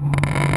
you